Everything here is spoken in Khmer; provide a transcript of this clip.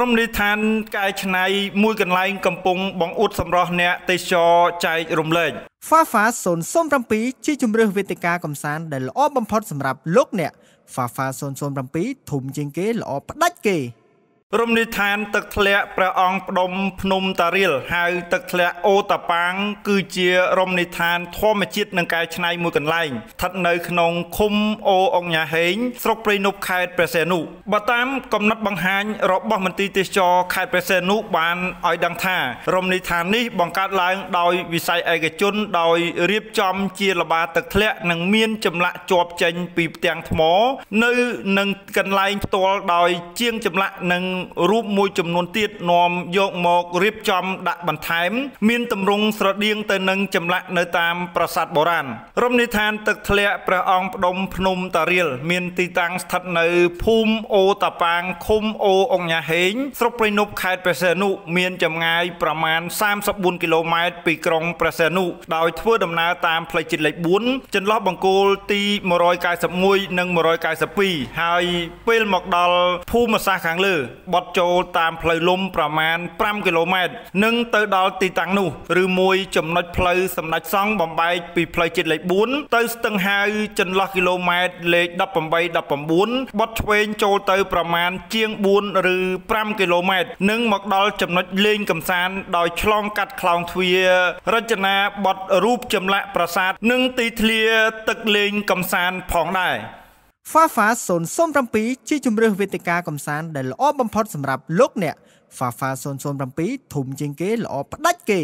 រមណីយដ្ឋានកែច្នៃមួយកន្លែងកំពុងបង្អួតសម្រស់អ្នកទេសចរចែករំលែក Fafa 007ជាជំរើសវេទិកាកំសាន្តដែលល្អបំផុតសម្រាប់លោកអ្នក Fafa 007ធំជាងគេល្អផ្ដាច់គេ រមណីយដ្ឋានទឹកធ្លាក់ព្រះអង្គផ្ដុំភ្នំតារៀលហៅទឹកធ្លាក់អូតាប៉ាង គឺជារមណីយដ្ឋានធម្មជាតិនិងកែច្នៃមួយកន្លែងស្ថិតនៅក្នុងឃុំអូអង្ញាហេងស្រុកព្រៃនប់ខេត្តព្រះសីហនុបើតាមកំណត់បង្ហាញរបស់មន្ទីរទេសចរខេត្តព្រះសីហនុបានឲ្យដឹងថារមណីយដ្ឋាននេះបង្កើតឡើងដោយវិស័យឯកជនដោយរៀបចំជាល្បាទឹកធ្លាក់និងមានចម្លាក់ជាប់ចេញពីផ្ទាំងថ្ម នៅនឹងកន្លែងផ្ទាល់ដោយជាងចម្លាក់និងរូបមួយចំនួនទៀតនាំយកមករៀបចំដាក់បន្ថែម មានទម្រង់ស្រដៀងទៅនឹងចម្លាក់នៅតាមប្រាសាទបុរាណរមណីយដ្ឋានទឹកធ្លាក់ព្រះអង្គផ្ដុំភ្នំតារៀលមានទីតាំងស្ថិតនៅភូមិអូតាប៉ាងឃុំអូអង្ញាហេងស្រុកព្រៃនប់ខេត្តព្រះសីហនុមានចម្ងាយប្រមាណ34គីឡូម៉ែត្រពីក្រុងព្រះសីហនុដោយធ្វើដំណើរតាមផ្លូវជាតិលេខ4ចន្លោះបង្គោលទី191និង192ហើយពេលមកដល់ភូមិសាស្ត្រខាងលើបត់ចូលតាមផ្លូវលំប្រមាណ5គីឡូម៉ែត្រនឹងទៅដល់ទីតាំងនោះឬមួយចំណុចផ្លូវសម្ដេចសង្ឃបំបែកពីផ្លូវជាតិលេខ4ទៅស្ទឹងហាវចន្លោះគីឡូម៉ែត្រលេខ18 19បត់ឆ្វេងចូលទៅប្រមាណជាង4ឬ5គីឡូម៉ែត្រនឹងមកដល់ចំណុចលេងកំសាន្តដោយឆ្លងកាត់ខ្លោងទ្វាររចនាបត់រូបចម្លាក់ប្រាសាទនិងទីធ្លាទឹកលេងកំសាន្តផងដែរ Fafa 007ជាជំរើសវេទិកាកំសាន្តដែលល្អបំផុតសម្រាប់លោកអ្នក Fafa 007ធំជាងគេល្អផ្ដាច់គេ